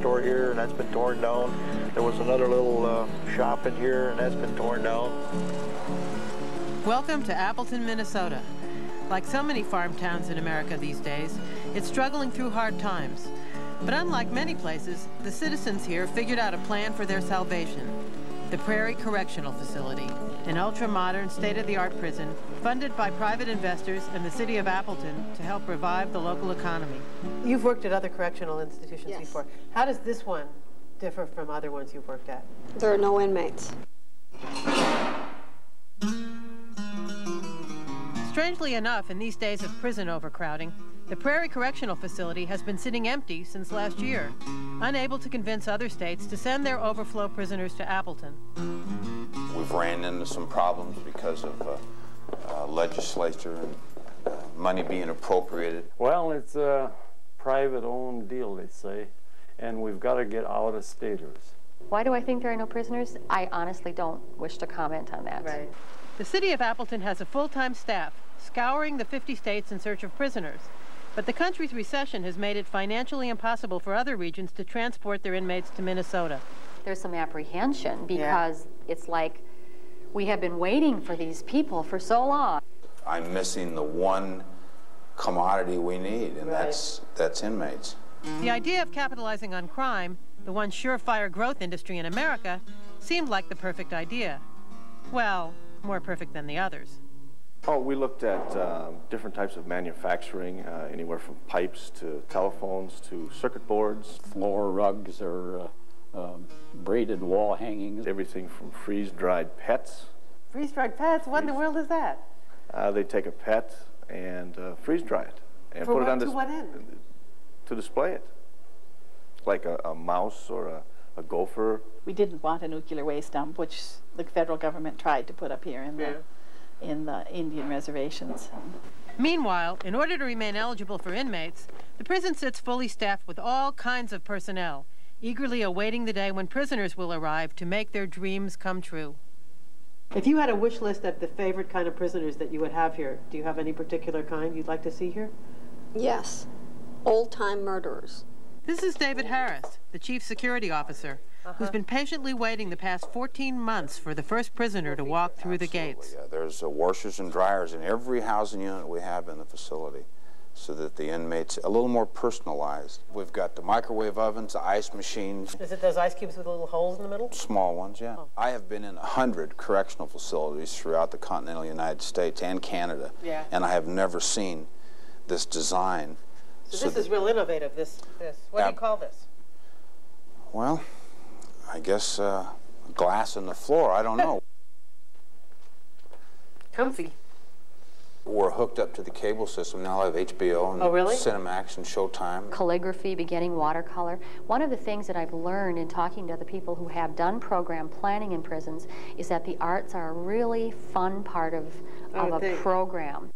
store here, and that's been torn down. There was another little uh, shop in here, and that's been torn down. Welcome to Appleton, Minnesota. Like so many farm towns in America these days, it's struggling through hard times. But unlike many places, the citizens here figured out a plan for their salvation. The Prairie Correctional Facility, an ultra-modern, state-of-the-art prison funded by private investors and the city of Appleton to help revive the local economy. You've worked at other correctional institutions Yes. before. How does this one differ from other ones you've worked at? There are no inmates. Strangely enough, in these days of prison overcrowding, the Prairie Correctional Facility has been sitting empty since last year, unable to convince other states to send their overflow prisoners to Appleton. We've ran into some problems because of uh, uh, legislature and uh, money being appropriated. Well, it's a private-owned deal, they say, and we've got to get out-of-staters. Why do I think there are no prisoners? I honestly don't wish to comment on that. Right. The city of Appleton has a full-time staff scouring the 50 states in search of prisoners. But the country's recession has made it financially impossible for other regions to transport their inmates to Minnesota. There's some apprehension because it's like we have been waiting for these people for so long. I'm missing the one commodity we need, and that's that's inmates. The idea of capitalizing on crime, the one surefire growth industry in America, seemed like the perfect idea. Well, more perfect than the others. Oh, we looked at um, different types of manufacturing, uh, anywhere from pipes to telephones to circuit boards, floor rugs or uh, um, braided wall hangings. everything from freeze-dried pets. Freeze-dried pets? What in the world is that? Uh, they take a pet and uh, freeze-dry it and For put what- it on to what end? to display it, like a, a mouse or a, a gopher. we didn't want a nuclear waste dump, which the federal government tried to put up here in the in the Indian reservations. Meanwhile, in order to remain eligible for inmates, the prison sits fully staffed with all kinds of personnel, eagerly awaiting the day when prisoners will arrive to make their dreams come true. If you had a wish list of the favorite kind of prisoners that you would have here, do you have any particular kind you'd like to see here? Yes. Old-time murderers. This is David Harris, the chief security officer, who's been patiently waiting the past 14 months for the first prisoner to walk through the gates. Yeah, there's uh, washers and dryers in every housing unit we have in the facility so that the inmates a little more personalized. We've got the microwave ovens, the ice machines, Is it those ice cubes with little holes in the middle? small ones, yeah. I have been in a hundred correctional facilities throughout the continental United States and Canada, Yeah. and I have never seen this design. So this is real innovative, this, this. What do you call this? Well, I guess uh, glass in the floor. I don't know. Comfy. We're hooked up to the cable system now. I have HBO and Oh, really? Cinemax and Showtime. Calligraphy, beginning watercolor. One of the things that I've learned in talking to the people who have done program planning in prisons is that the arts are a really fun part of, of a think. program.